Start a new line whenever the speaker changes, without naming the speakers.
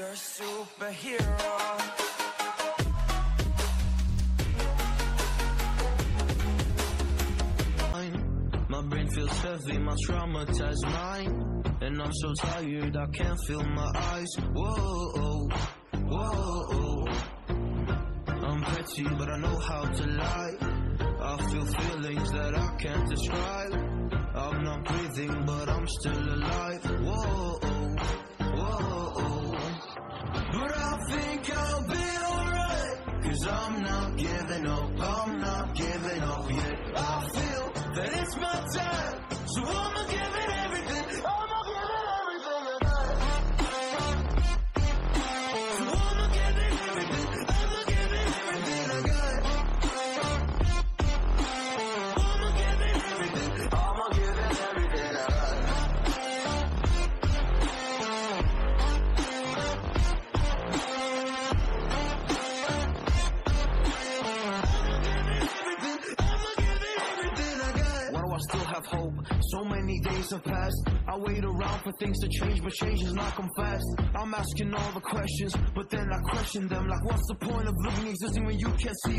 You're a superhero.
My brain feels heavy, my traumatized mind. And I'm so tired, I can't feel my eyes. Whoa, whoa. I'm petty, but I know how to lie. I feel feelings that I can't describe. I'm not giving up, I'm not giving up yet. I feel that it's my time. So I'ma have hope? So many days have passed. I wait around for things to change, but change is not come fast. I'm asking all the questions, but then I question them. Like, what's the point of living existing when you can't see?